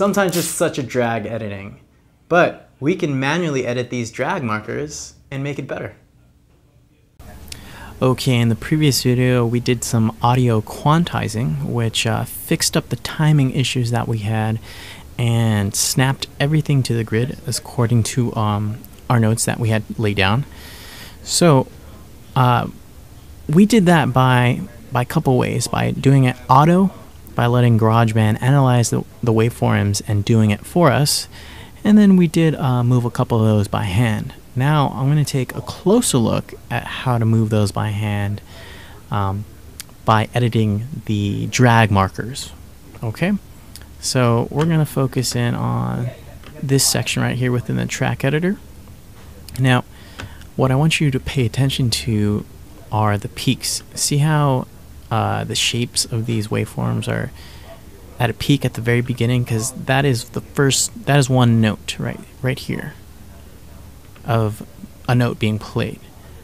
sometimes just such a drag editing. But we can manually edit these drag markers and make it better. Okay, in the previous video, we did some audio quantizing, which uh, fixed up the timing issues that we had and snapped everything to the grid according to um, our notes that we had laid down. So uh, we did that by by a couple ways by doing it auto by letting GarageBand analyze the, the waveforms and doing it for us. And then we did uh, move a couple of those by hand. Now I'm going to take a closer look at how to move those by hand um, by editing the drag markers okay? So we're going to focus in on this section right here within the track editor. Now what I want you to pay attention to are the peaks. See how uh, the shapes of these waveforms are at a peak at the very beginning because that is the first that is one note right right here of a note being played.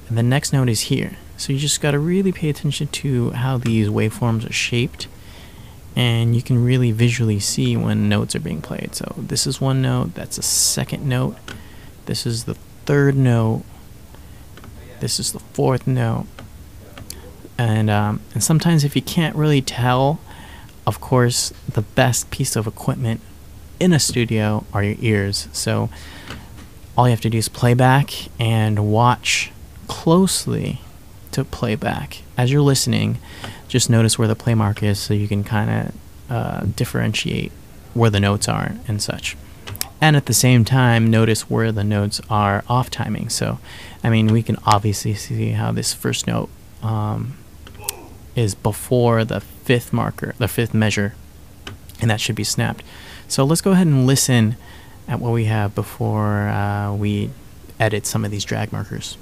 And the next note is here. So you just got to really pay attention to how these waveforms are shaped and you can really visually see when notes are being played. So this is one note that's a second note. This is the third note. This is the fourth note and um, and sometimes if you can't really tell of course the best piece of equipment in a studio are your ears. So all you have to do is play back and watch closely to play back. As you're listening just notice where the play mark is so you can kind of uh, differentiate where the notes are and such. And at the same time notice where the notes are off timing. So I mean we can obviously see how this first note um, is before the fifth marker, the fifth measure, and that should be snapped. So let's go ahead and listen at what we have before uh, we edit some of these drag markers.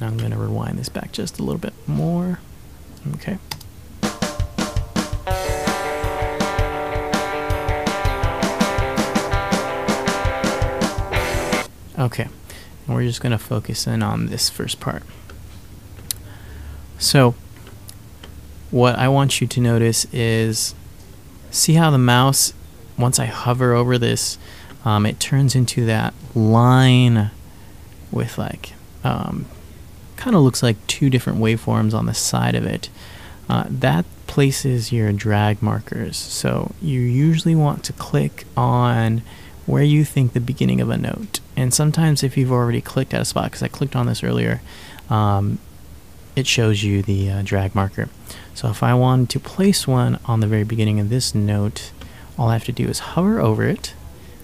Now I'm going to rewind this back just a little bit more. Okay. Okay, and we're just going to focus in on this first part. So, what I want you to notice is see how the mouse, once I hover over this, um, it turns into that line with like, um, kind of looks like two different waveforms on the side of it. Uh, that places your drag markers. So you usually want to click on where you think the beginning of a note. And sometimes if you've already clicked at a spot, because I clicked on this earlier, um, it shows you the uh, drag marker. So if I wanted to place one on the very beginning of this note, all I have to do is hover over it,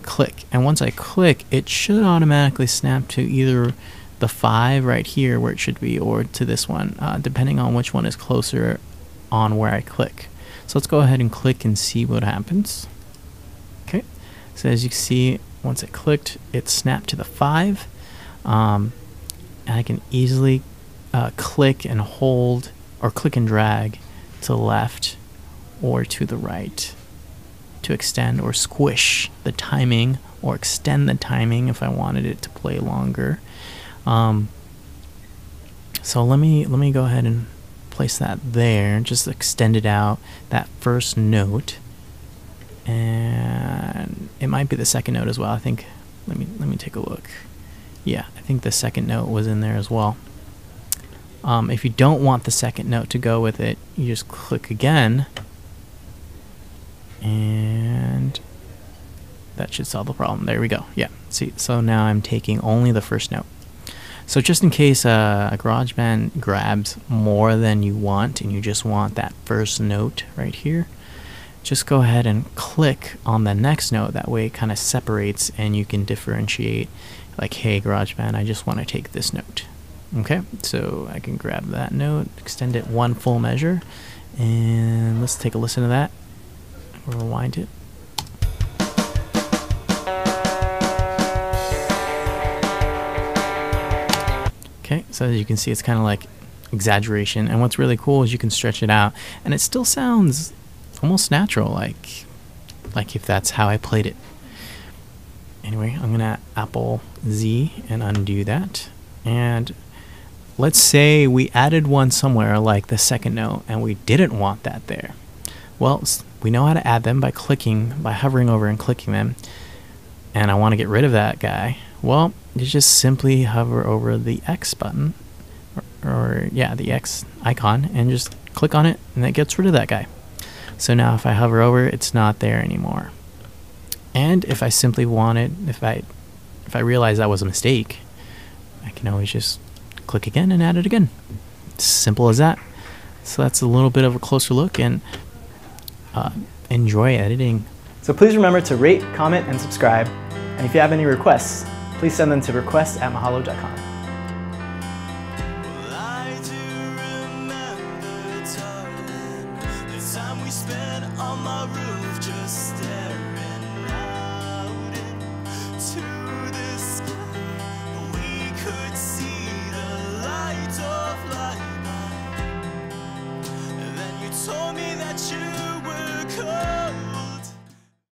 click, and once I click, it should automatically snap to either the 5 right here where it should be or to this one, uh, depending on which one is closer on where I click. So let's go ahead and click and see what happens. Okay, so as you can see, once it clicked, it snapped to the 5. Um, and I can easily uh, click and hold or click and drag to the left or to the right to extend or squish the timing or extend the timing if I wanted it to play longer. Um, so let me let me go ahead and place that there. Just extend it out that first note, and it might be the second note as well. I think. Let me let me take a look. Yeah, I think the second note was in there as well. Um, if you don't want the second note to go with it, you just click again. And that should solve the problem. There we go. Yeah. See, so now I'm taking only the first note. So just in case uh, a GarageBand grabs more than you want and you just want that first note right here, just go ahead and click on the next note. That way it kind of separates and you can differentiate like, hey, GarageBand, I just want to take this note. Okay, so I can grab that note, extend it one full measure, and let's take a listen to that. Rewind it. Okay, so as you can see, it's kind of like exaggeration, and what's really cool is you can stretch it out, and it still sounds almost natural, like like if that's how I played it. Anyway, I'm gonna Apple Z and undo that, and let's say we added one somewhere like the second note and we didn't want that there. Well, we know how to add them by clicking, by hovering over and clicking them. And I want to get rid of that guy. Well, you just simply hover over the X button, or, or yeah, the X icon, and just click on it, and that gets rid of that guy. So now if I hover over, it's not there anymore. And if I simply wanted, if I if I realize that was a mistake, I can always just click again and add it again. Simple as that. So that's a little bit of a closer look and uh, enjoy editing. So please remember to rate, comment, and subscribe. And if you have any requests, please send them to request at mahalo.com. on my roof just staring